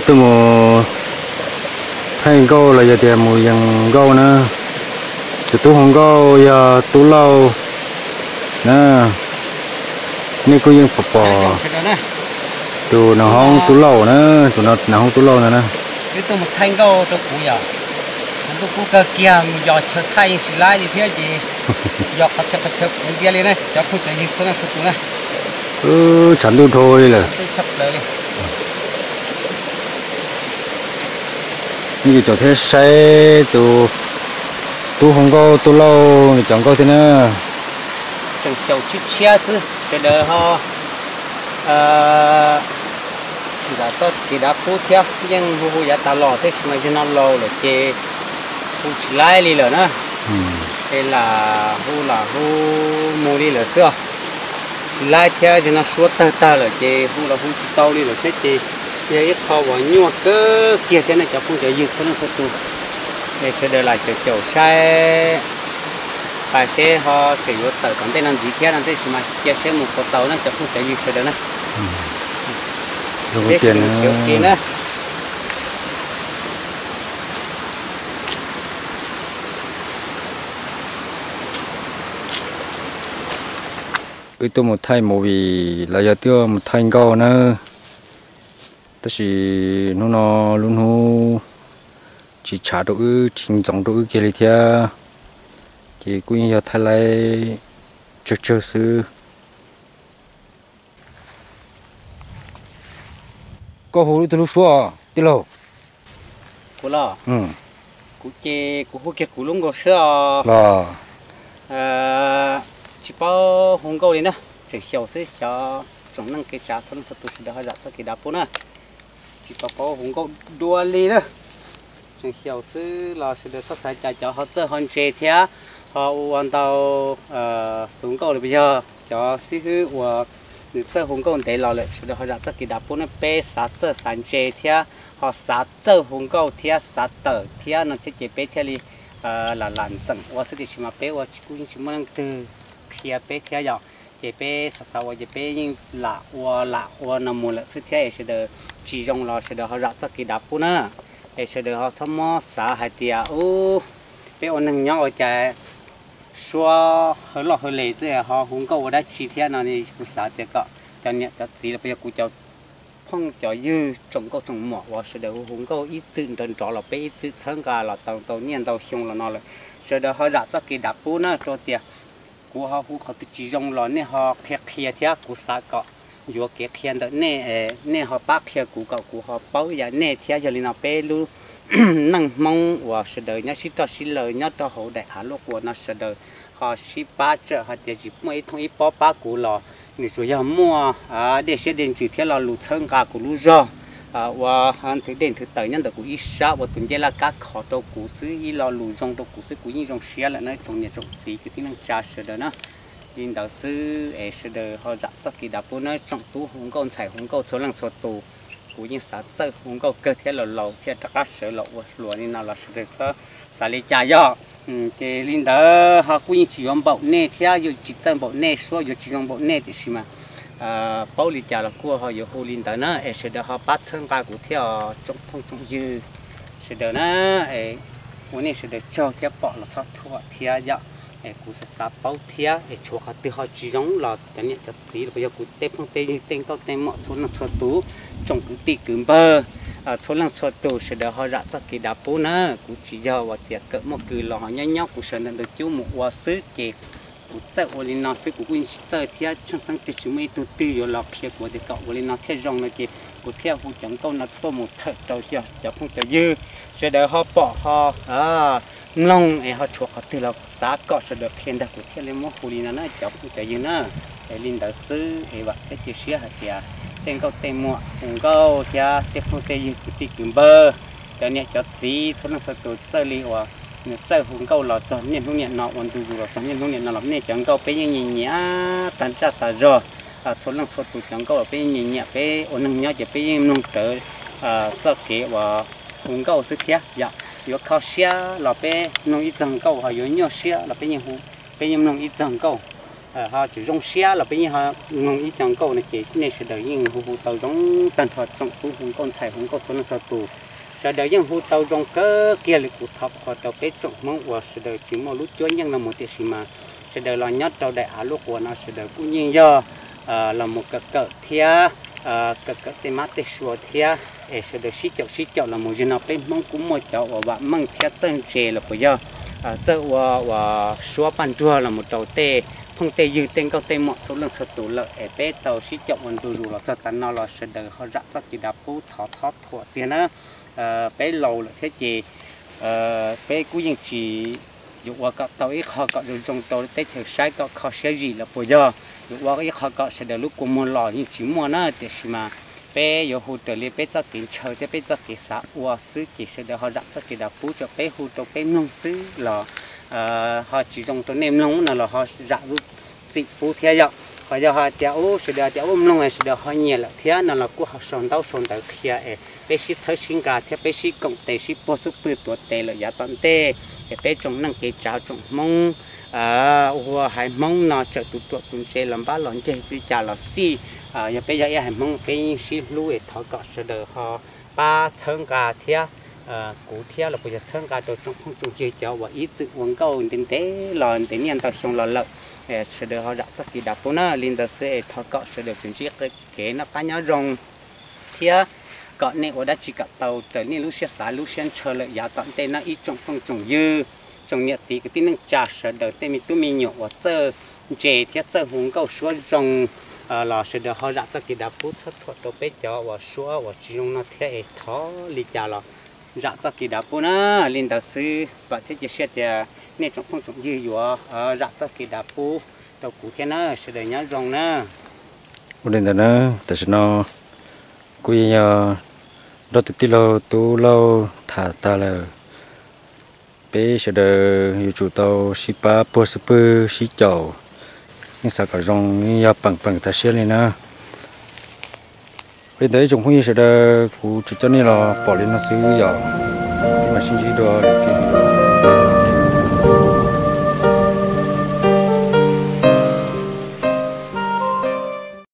tôi mù hay go là giờ thì mù dần go nữa. Thì tôi không go giờ tôi lâu. Nè. Nên cứ dân phục bò. Từ nào không tôi lâu nữa. Từ nào nào không tôi lâu nữa nè. Nếu tôi một thay go tôi cũng giờ. Tôi cũng cơ kia giờ chờ thay xí lại thì thế gì giờ cắt chặt cắt chặt cũng kia lên này cháu cũng tự nhiên số năng số tuổi ừ chẳng tôi thôi là. Như chỗ thế say tu tu không có tu lâu thì chẳng có thế nữa. Chẳng chầu chút chia chứ cho đỡ họ ờ đã có thì đã phú theo. Nhưng hú hú giá ta lò thế mà cho nó lâu là chê hú chỉ lại đi rồi nữa. Ừ. đây là hú là hú mua đi là xưa. Chỉ lại theo cho nó suốt ta ta là chê hú là hú chỉ tao đi là thế chê chê ít thao vào nhuột cơ kia thế này cho không thể dừng xuống sẽ tu để sẽ để lại cho chỗ sai phải xe họ chỉ có tờ còn tên làm gì kia làm thế mà chia sẻ một cái tàu nó cho không thể dừng sẽ rồi có để kiểu kia nữa. Cái tôi một thay một vì là giờ tiêu một thay câu nữa đó là nó nó luôn hú chỉ trả được chính trọng được kia đi theo thì cũng giờ thay lại chơi chơi sư có hồ tôi lúc xưa đi lâu của lo ừ của chê của hút kia của lung của sữa là ờ chỉ bao hồng câu đi nữa chỉ hiểu sẽ cho trong năng cái trả xong sẽ tụi đó ra cái đáp nữa chỉ bao bao cũng có đua đi đó. Chỉ hiểu sẽ là sẽ được sắp sát hại cho họ chơi hơn chơi thế họ hoàn tàu ờ xuống câu bây giờ. Cho sư hư và nữ chơi hùng cầu để lo lại sẽ được họ ra kỳ đạp bốn bê sát chơi sản chơi thế họ sát chơi hùng cầu thế sát tờ thế nó thiết chỉ bê thế đi. Ờ, là làn sẵn. Và sự chỉ mà bê và chỉ cũng chỉ mang từ khi bê thế rồi JP, bé sao sao và chỉ bé nhưng lạ o lạ và nằm một là sự thế sẽ được chỉ trong là sẽ được họ ra cái đáp nữa sẽ được họ sắm mò xã hay tiệt ô bé ôn năng nhau ở chạy xua hơi lọ hơi lệ chứ họ hùng câu đã chỉ thế nào thì cũng xã thế cả cho nhẹ cho chỉ là bây giờ cũng cho phong cho dư trồng câu trồng mỏ và sẽ được hùng câu ít tự trồng trọ là bé ít tự 参加 là tàu tàu nhiên tàu hiong là nó là sẽ được họ ra cái đáp nữa cho tiệt cú họ hú họ tự chỉ dùng nè họ khé khé thế cú sa cọ vừa cái khé đó nè nè họ bác khé cú cọ cú họ bao giờ nè thế giờ linh nó bé năng mong và sự đời nhá sự cho sự lời nhá cho hậu đại hà lô của nó sự đời sĩ ba chợ họ chỉ chỉ mấy thông ít bao ba cú lò người chủ nhà mua à để sẽ đến chỉ thế là lù thân cả cú lù rò và anh thứ đến thứ tới nhân đó cũng ít sao và tuần là các khó đồ cũ xứ ít lo lù rong đồ cũ xứ cũng như rong xía là nó trong nhà trong gì cái tiếng cha trà sờ đó nó in đó xứ ấy sờ đó họ dạp sắp kỳ đạp nó trong tu không có xài không có số lần số tù cũng những sản sơ không có cơ thể là lâu thì tất cả sờ lò lúa nên nào là sờ đó cho xài lấy trà ừ thì linh đó họ cũng như bảo nè theo rồi chỉ trong bảo nè số rồi chỉ dùng bảo nè thì xí mà bảo lì chả là cua họ yêu hồ linh đó nó ấy sẽ được họ bắt chân ta cũng theo trong phong trong dư sẽ được nó ấy hôm nay sẽ được cho theo bảo là sao thua theo dạ ấy cũng sẽ sắp bao theo ấy chỗ họ tự họ chỉ giống là cái này cho chỉ là bây giờ cũng tê phong tê như tên tao tên mọi số năng số tú trong cứ tì cứ bơ à số năng số tu sẽ được họ ra cho kỳ đáp bố nó cũng chỉ do và tiệc cỡ một cử họ nhóc nhóc cũng sẽ nên được chú một hoa sứ kịp cũng chạy ô linh nó sứ cũng cũng chạy theo trong sáng tiệt chúng mình tu tư rồi lọc kia của thì cậu ô linh nó theo dòng này kì cũng theo phụ chẳng câu nó tô một sợi trâu cho chẳng không cho dư sẽ được họ bỏ họ à long ấy họ chuộc họ từ là xã cọ sẽ được hiện được của theo lên mua hồ linh nó cho không cho dư nữa để linh đạo sư ấy vậy cái chia sẻ hạt tiệt tên câu tên mua cùng câu thì tiếp theo tên những cái tiền bơ cho nên cho gì số lượng số tuổi chơi li hoặc người chơi hùng câu là cho nên không nhận nọ hoàn từ rồi cho nên không nhận nọ lắm nên chẳng câu bây giờ nhìn nhá tận ra tận rồi à số lần số tuổi chẳng câu là bây giờ nhìn nhẹ bây ổn định nhau chỉ bây giờ nông trở à cho kế và hùng câu sức kia dạ yếu khao xe là bây nông ít dần câu họ yếu nhiều xe là bây giờ hùng bây giờ nông ít dần câu họ chỉ dùng xe là bây giờ họ ngừng ít chẳng câu này chỉ nên sẽ đợi những hú hú tàu giống tần thuật trong hú hú con xài hú con số nó sợ tù sẽ đời những hú tàu trong cơ kia là của thập họ tàu cái trọng mong của sẽ đời chỉ một lúc chúa nhưng là một tiệt gì mà. Sẽ đời là nhất tàu đại á lúc của nó sẽ đời cũng như giờ à, là một cái cỡ thia à, cái cỡ tên mát tên sùa thia sẽ đời xí chậu xí chậu là một dân học bên mong cũng một chậu và bạn, mong thia chân trề là bây giờ chợ và và số bàn chua là một tàu tê không tê dư tên câu tê một số lượng sơ tủ lợi. Ở bé tàu xí chậu còn đủ đủ là cho tận nó là sẽ đời họ dặn cho kỳ đạp bút thọ thọ thọ tiền á. Ờ, bé lâu là sẽ chỉ ờ, bé cú những chỉ dụ qua các tàu ít họ các dùng trong tàu, tết thực sai các họ sẽ gì là bây giờ. Dụ qua ít họ các sẽ được lúc của mua lò nhưng chỉ mua nó thì mà. Bé yo hu tờ liên bé cho kiến chờ cho bé cho kiến xã qua xứ chỉ sẽ được họ đặt cho kỳ đạp phú cho bé hu cho bé nông xứ là ờ, họ chỉ trong tàu nem nông là họ dặn lúc dịch phú theo dõi họ giờ họ cháu sẽ đợi cháu ông nông này sẽ đợi họ nhiều là theo là là của họ sống đâu sống tới kia ấy bé sĩ thơ sinh cả theo bé sĩ cộng tế sĩ bổ sung từ tuổi tế là giá tận tế bé trong năng cái cháu trong mong à hoa hay mong nó trở tụ tụ tụ chế làm ba lần chế thì chả là si. À giờ bây giờ hay mong bé sĩ lui e thọ cọ sẽ đợi họ ba chân cả theo à cú theo là bây giờ chân cả trong không trong chơi cháu và ít tự uống câu đến tế là đến nhân tao xong là lợi sẽ được họ đặt sắc kỳ đặt tốn na linh đã sẽ thọ cọ sẽ được chuyển chiếc cái kế nó phá nhau rồng. Theo ờ, cọ này ở đã chỉ cả tàu tới nên lúc xe xả lúc xe chờ lợi giá tận tên nó ít trong phong trồng dư. Trồng nhật gì cái tin năng trả ờ, sẽ được tên mình tụi mình nhổ và chờ chế thiết chờ hùng cầu xuống trồng là sẽ được họ đặt sắc kỳ đặt phút xuất thuật đồ bé cho và xuống và chỉ dùng nó theo thọ lý trả là dạ cho kỳ đạp bố á linh đạo sư và thế chỉ sẽ thì nên trong phong trồng dư vừa dạ cho kỳ đạp bố tàu cụ thế nó sẽ để nhớ rong nè ổn định đó tại sao nó quy nhờ đó từ ti lâu tu lâu thả ta là bé sẽ để yêu chủ tàu ship ba bơ súp ship chậu nhưng sao cả rong như bằng bằng ta sẽ lên nữa bên đấy chúng huy sẽ được phụ chủ cho nên là bỏ lên nó xứ giờ nhưng mà xin chỉ đồ để tìm